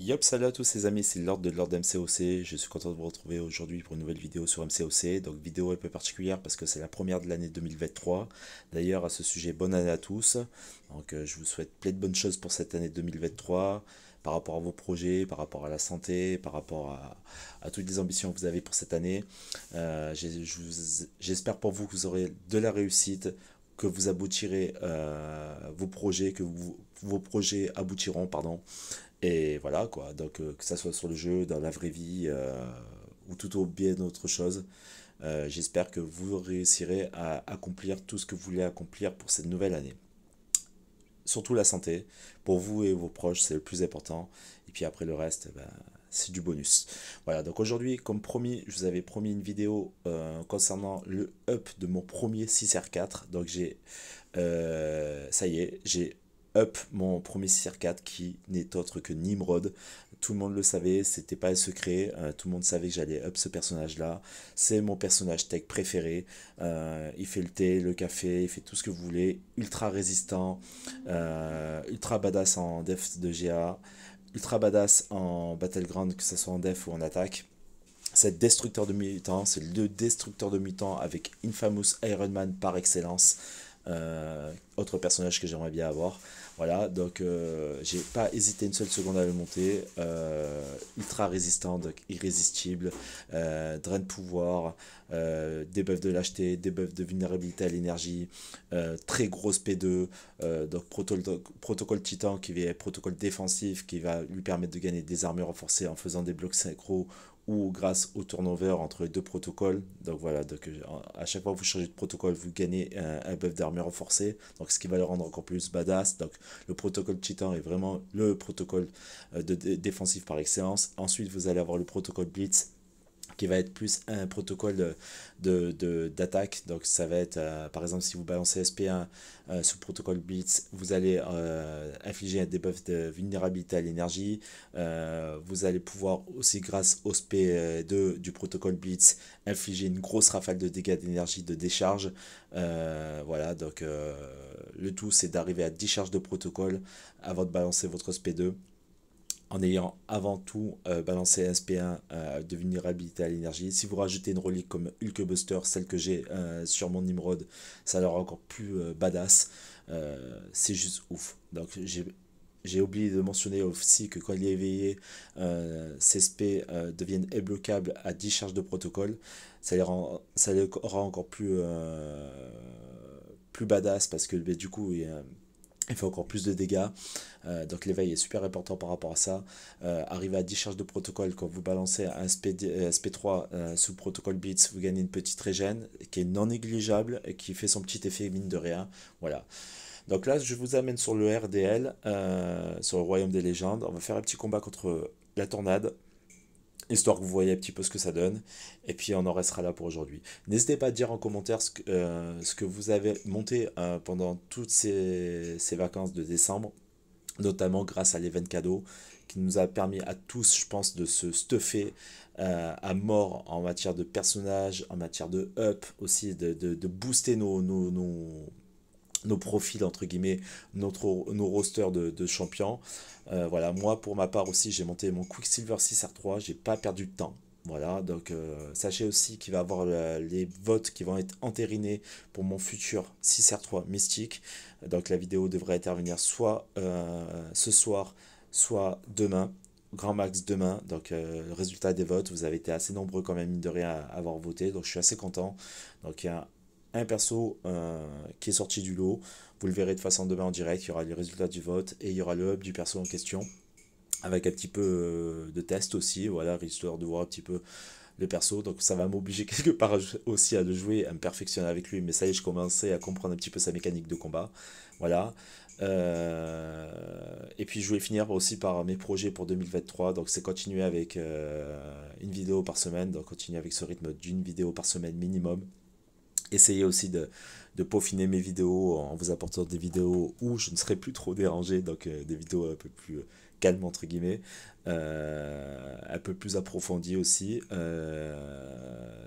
Yop, salut à tous ces amis, c'est Lord de Lord MCOC. Je suis content de vous retrouver aujourd'hui pour une nouvelle vidéo sur MCOC. Donc vidéo un peu particulière parce que c'est la première de l'année 2023. D'ailleurs à ce sujet, bonne année à tous. Donc euh, je vous souhaite plein de bonnes choses pour cette année 2023 par rapport à vos projets, par rapport à la santé, par rapport à, toutes les ambitions que vous avez pour cette année. Euh, j'espère pour vous que vous aurez de la réussite, que vous aboutirez euh, vos projets, que vos projets aboutiront, pardon. Et voilà, quoi. Donc, euh, que ça soit sur le jeu, dans la vraie vie, euh, ou tout au bien d'autre chose, j'espère que vous réussirez à accomplir tout ce que vous voulez accomplir pour cette nouvelle année. Surtout la santé, pour vous et vos proches, c'est le plus important. Et puis après le reste, ben, c'est du bonus. Voilà, donc aujourd'hui, comme promis, je vous avais promis une vidéo concernant le up de mon premier 6R4. Donc j'ai, ça y est, j'ai up mon premier CR4 qui n'est autre que Nimrod. Tout le monde le savait, c'était pas un secret, euh, tout le monde savait que j'allais up ce personnage-là. C'est mon personnage tech préféré. Euh, il fait le thé, le café, il fait tout ce que vous voulez. Ultra résistant, euh, ultra badass en def de GA, ultra badass en battleground, que ce soit en def ou en attaque. C'est destructeur de mutants, c'est le destructeur de mutants avec Infamous Iron Man par excellence. Euh, autre personnage que j'aimerais bien avoir. Voilà, donc euh, j'ai pas hésité une seule seconde à le monter. Euh, ultra résistant, donc irrésistible, drain de pouvoir, debuff de lâcheté, debuff de vulnérabilité à l'énergie, très grosse P2, donc protocole, titan qui va protocole défensif qui va lui permettre de gagner des armures renforcées en faisant des blocs synchro ou grâce au turnover entre les deux protocoles. Donc voilà, donc euh, à chaque fois que vous changez de protocole, vous gagnez un, buff d'armure renforcée, donc ce qui va le rendre encore plus badass. Donc le protocole Titan est vraiment le protocole euh, de défensif par excellence. Ensuite, vous allez avoir le protocole Blitz qui va être plus un protocole de, d'attaque. Donc ça va être, euh, par exemple, si vous balancez SP1 euh, sous protocole Blitz, vous allez euh, infliger un debuff de vulnérabilité à l'énergie. vous allez pouvoir aussi, grâce au SP2 du protocole Blitz, infliger une grosse rafale de dégâts d'énergie de décharge. voilà, donc le tout c'est d'arriver à 10 charges de protocole avant de balancer votre SP2 en ayant avant tout euh, balancé SP1 euh, de vulnérabilité à l'énergie. Si vous rajoutez une relique comme Hulk Buster, celle que j'ai euh, sur mon Nimrod, ça leur encore plus badass. c'est juste ouf. Donc j'ai oublié de mentionner aussi que quand il est éveillé, SP deviennent bloquables à 10 charges de protocole. Ça les, rend, ça les rend encore plus, plus badass parce que ben, du coup, il il fait encore plus de dégâts. Euh, donc l'éveil est super important par rapport à ça. Euh, à 10 charges de protocole, quand vous balancez un SP, 3 euh, sous protocole Beats, vous gagnez une petite régène qui est non négligeable et qui fait son petit effet mine de rien. Voilà. Donc là, je vous amène sur le RDL, sur le Royaume des légendes. On va faire un petit combat contre la tornade histoire que vous voyez un petit peu ce que ça donne. Et puis on en restera là pour aujourd'hui. N'hésitez pas à dire en commentaire ce que, euh, ce que vous avez monté euh, pendant toutes ces, ces, vacances de décembre, notamment grâce à l'event cadeau qui nous a permis à tous, je pense, de se stuffer euh, à mort en matière de personnages, en matière de up aussi, de, de, booster nos, nos nos profils entre guillemets, notre, nos rosters de, champions. Euh, voilà, moi pour ma part aussi j'ai monté mon Quicksilver 6R3, j'ai pas perdu de temps. Voilà, donc euh, sachez aussi qu'il va y avoir les votes qui vont être entérinés pour mon futur 6R3 mystique. Donc la vidéo devrait intervenir soit euh, ce soir, soit demain grand max demain. Donc, le résultat des votes, vous avez été assez nombreux quand même, de rien, à avoir voté. Donc, je suis assez content. Donc, un perso euh, qui est sorti du lot. Vous le verrez de façon demain en direct. Il y aura les résultats du vote et il y aura le hub du perso en question. Avec un petit peu euh, de test aussi. Voilà, histoire de voir un petit peu le perso. Donc ça va m'obliger quelque part aussi à le jouer, à me perfectionner avec lui. Mais ça y est, je commençais à comprendre un petit peu sa mécanique de combat. Voilà. Euh, et puis je voulais finir aussi par mes projets pour 2023. Donc c'est continuer avec une vidéo par semaine. Donc continuer avec ce rythme d'une vidéo par semaine minimum essayer aussi de, de peaufiner mes vidéos en vous apportant des vidéos où je ne serai plus trop dérangé, donc euh, des vidéos un peu plus calmes entre guillemets, euh, un peu plus approfondies aussi. Euh,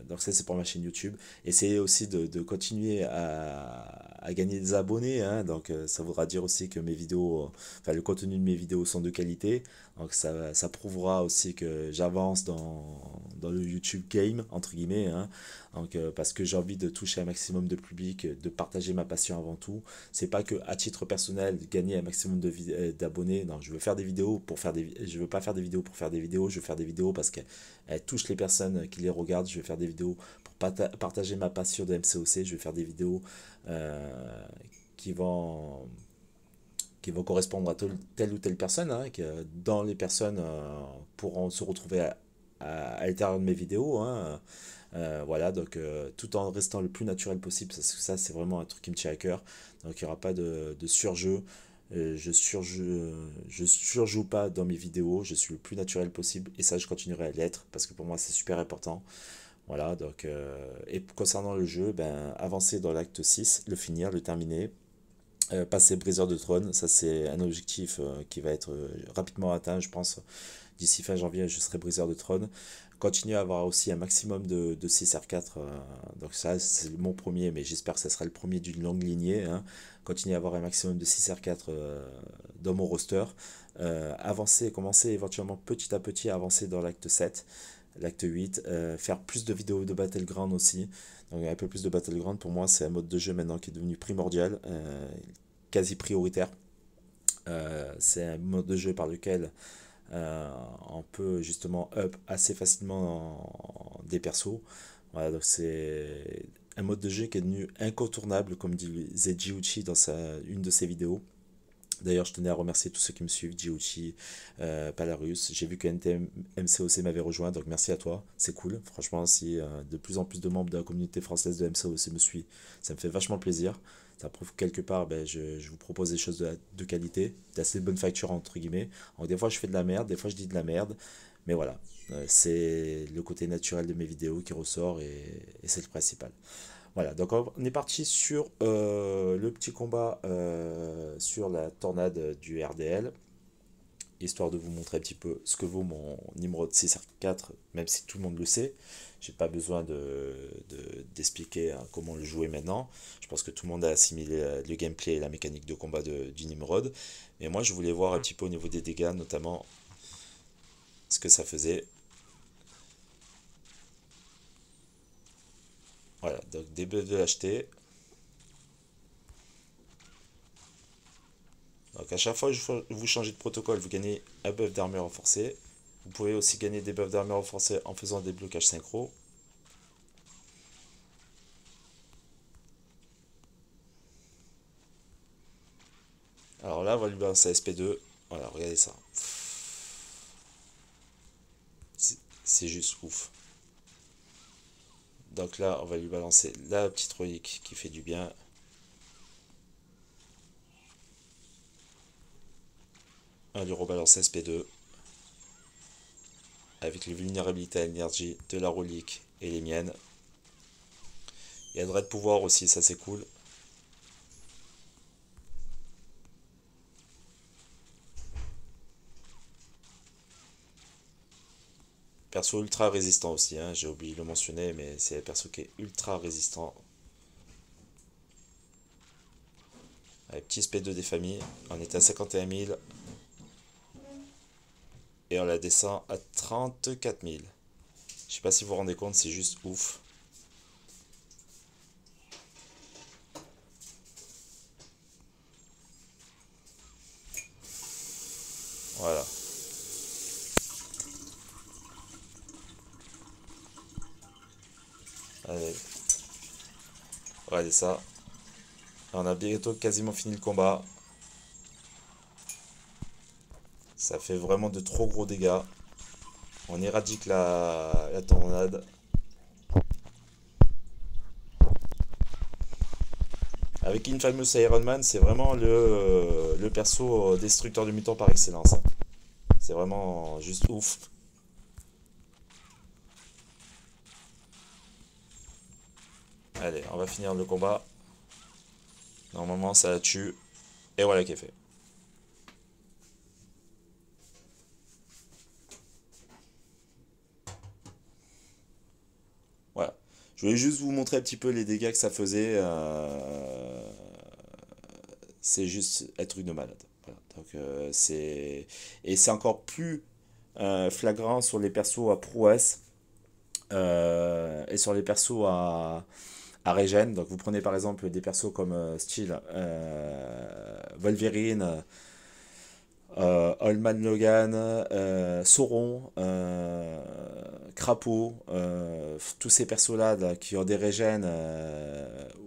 donc ça c'est pour ma chaîne YouTube. Essayez aussi de, de continuer à, à, gagner des abonnés, hein, donc ça voudra dire aussi que mes vidéos, enfin le contenu de mes vidéos sont de qualité, donc ça, ça prouvera aussi que j'avance dans, dans le YouTube game entre guillemets. Hein. Donc, euh, parce que j'ai envie de toucher un maximum de public, de partager ma passion avant tout. C'est pas que à titre personnel gagner un maximum euh, d'abonnés. Non, je veux faire des vidéos pour faire des. Je veux pas faire des vidéos pour faire des vidéos. Je veux faire des vidéos parce qu'elles touchent les personnes qui les regardent. Je veux faire des vidéos pour partager ma passion de MCOC. Je veux faire des vidéos euh, qui vont qui vont correspondre à telle ou telle personne, hein, que dans les personnes pourront se retrouver à, à, l'intérieur de mes vidéos. Hein. Euh, voilà, donc euh, tout en restant le plus naturel possible, parce que ça c'est vraiment un truc qui me tient à cœur. Donc il n'y aura pas de, de surjeu. Euh, je surjoue, je surjoue pas dans mes vidéos, je suis le plus naturel possible et ça je continuerai à l'être parce que pour moi c'est super important. Voilà, donc, et concernant le jeu, ben, avancer dans l'acte 6, le finir, le terminer, passer briseur de trône, ça c'est un objectif qui va être rapidement atteint, je pense. D'ici fin janvier, je serai briseur de trône continuer à avoir aussi un maximum de, de 6R4. Euh, donc ça, c'est mon premier, mais j'espère que ce sera le premier d'une longue lignée. Hein. Continuer à avoir un maximum de 6R4 euh, dans mon roster. Euh, avancer, commencer éventuellement petit à petit à avancer dans l'acte 7, l'acte 8. faire plus de vidéos de Battleground aussi. Donc un peu plus de Battleground, pour moi, c'est un mode de jeu maintenant qui est devenu primordial, quasi prioritaire. c'est un mode de jeu par lequel euh, on peut justement up assez facilement des persos. Voilà, donc c'est un mode de jeu qui est devenu incontournable, comme disait Jiuchi dans une de ses vidéos. D'ailleurs, je tenais à remercier tous ceux qui me suivent, Jiuchi, euh, Palarus. J'ai vu que MCOC m'avait rejoint, donc merci à toi, c'est cool. Franchement, si euh, de plus en plus de membres de la communauté française de MCOC me suivent, ça me fait vachement plaisir ça prouve que quelque part, ben, je, je, vous propose des choses de, de qualité, d'assez bonne facture entre guillemets. Donc des fois je fais de la merde, des fois je dis de la merde, mais voilà, euh, c'est le côté naturel de mes vidéos qui ressort et, et c'est le principal. Voilà, donc on est parti sur euh, le petit combat euh, sur la tornade du RDL, histoire de vous montrer un petit peu ce que vaut mon numéro de 6R4, même si tout le monde le sait. J'ai pas besoin de, d'expliquer hein, comment le jouer maintenant. Je pense que tout le monde a assimilé euh, le gameplay et la mécanique de combat de, du Nimrod. Mais moi, je voulais voir un petit peu au niveau des dégâts, notamment ce que ça faisait. Voilà, donc des buffs de l'acheter. Donc à chaque fois que vous changez de protocole, vous gagnez un buff d'armure renforcée. Vous pouvez aussi gagner des buffs d'armure renforcée en faisant des blocages synchro. Alors là, on va lui balancer SP2. Voilà, regardez ça. C'est juste ouf. Donc là, on va lui balancer la petite relique qui fait du bien. On va lui rebalancer SP2 avec les vulnérabilités à l'énergie de la relique et les miennes. Il y a de pouvoir aussi, ça c'est cool. Perso ultra résistant aussi, hein. j'ai oublié de le mentionner, mais c'est un perso qui est ultra résistant. Avec petit SP2 des familles, on est à 51 000 et on la descend à 34 000. Je sais pas si vous vous rendez compte, c'est juste ouf. Voilà. Allez. Regardez ça. On a bientôt quasiment fini le combat. Ça fait vraiment de trop gros dégâts. On éradique la, tornade. Avec Infamous Iron Man, c'est vraiment le, le perso destructeur de mutants par excellence. Hein. C'est vraiment juste ouf. Allez, on va finir le combat. Normalement, ça la tue. Et voilà qui est fait. Voilà. Je voulais juste vous montrer un petit peu les dégâts que ça faisait. Euh, c'est juste un truc de malade. Donc, euh. Et c'est encore plus euh, flagrant sur les persos à prouesse et sur les persos à, à régène. Donc vous prenez par exemple des persos comme style Wolverine, Oldman Logan, Sauron, Crapaud, euh, tous ces persos-là qui ont des régènes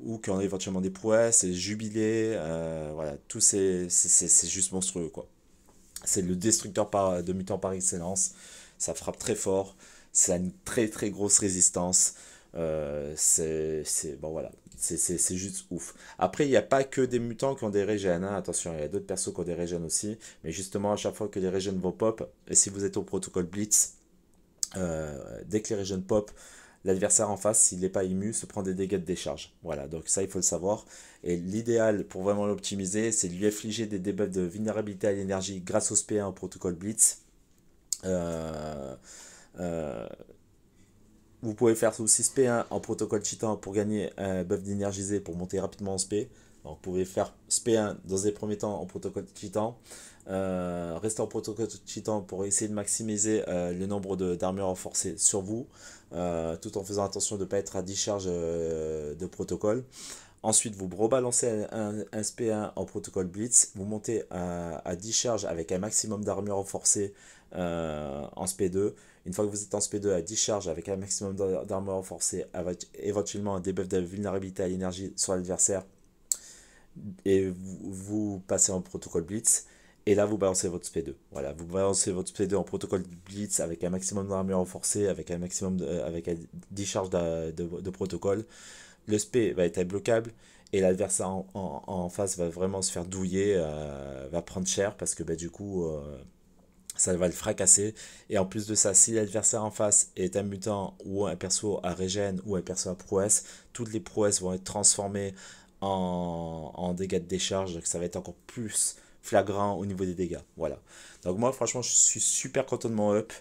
ou qui ont éventuellement des prouesses, Jubilé, voilà, tous ces, c'est juste monstrueux quoi. C'est le destructeur par, de mutants par excellence, ça frappe très fort, ça a une très très grosse résistance, c'est, bon voilà, c'est juste ouf. Après, il n'y a pas que des mutants qui ont des régènes. Hein. Attention, il y a d'autres persos qui ont des régènes aussi. Mais justement, à chaque fois que les régènes vont pop, et si vous êtes au protocole Blitz, euh, dès que les régènes pop, l'adversaire en face, s'il n'est pas ému, se prend des dégâts de décharge. Voilà, donc ça, il faut le savoir. Et l'idéal pour vraiment l'optimiser, c'est de lui infliger des debuffs de vulnérabilité à l'énergie grâce au SP1 au protocole Blitz. Euh, euh, vous pouvez faire aussi SP1 en protocole Titan pour gagner un buff d'énergisé pour monter rapidement en SP. Donc vous pouvez faire SP1 dans un premier temps en protocole Titan. Euh, rester en protocole Titan pour essayer de maximiser euh, le nombre d'armures renforcées sur vous. Euh, tout en faisant attention de ne pas être à 10 charges de protocole. Ensuite, vous rebalancez un, un, SP1 en protocole Blitz. Vous montez à, à 10 charges avec un maximum d'armure renforcée en SP2. Une fois que vous êtes en SP2 à 10 charges avec un maximum d'armure renforcée, avec éventuellement un debuff de vulnérabilité à l'énergie sur l'adversaire, et vous, passez en protocole Blitz, et là vous balancez votre SP2. Voilà, vous balancez votre SP2 en protocole Blitz avec un maximum d'armure renforcée, avec un maximum de, avec 10 charges de, de, protocole. Le SP va être imbloquable et l'adversaire en, face va vraiment se faire douiller, euh, va prendre cher parce que bah, du coup, euh, ça va le fracasser. Et en plus de ça, si l'adversaire en face est un mutant ou un perso à régène ou un perso à prouesse, toutes les prouesses vont être transformées en, dégâts de décharge. Ça va être encore plus flagrant au niveau des dégâts. Voilà. Donc moi, franchement, je suis super content de mon up.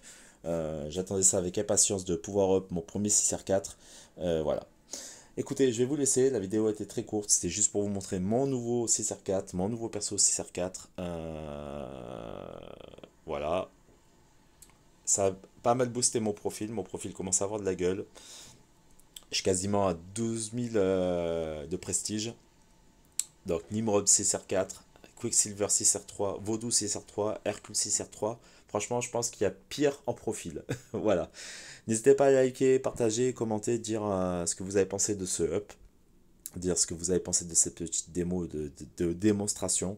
Euh, j'attendais ça avec impatience de pouvoir up mon premier 6R4. Euh, voilà. Écoutez, je vais vous laisser. La vidéo était très courte. C'était juste pour vous montrer mon nouveau 6R4, mon nouveau perso 6R4. Euh voilà. Ça a pas mal boosté mon profil. Mon profil commence à avoir de la gueule. Suis quasiment à 12 000 euh, de prestige. Donc Nimrod 6R4, Quicksilver 6R3, Vaudou 6R3, Hercule 6R3. Franchement, je pense qu'il y a pire en profil. voilà. N'hésitez pas à liker, partager, commenter, dire euh, ce que vous avez pensé de ce up. Dire ce que vous avez pensé de cette petite démo de démonstration.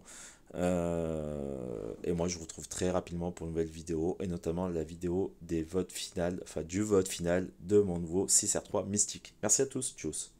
Euh, et moi, je vous retrouve très rapidement pour une nouvelle vidéo, et notamment la vidéo des votes finales, enfin du vote final de mon nouveau 6R3 Mystique. Merci à tous, tchuss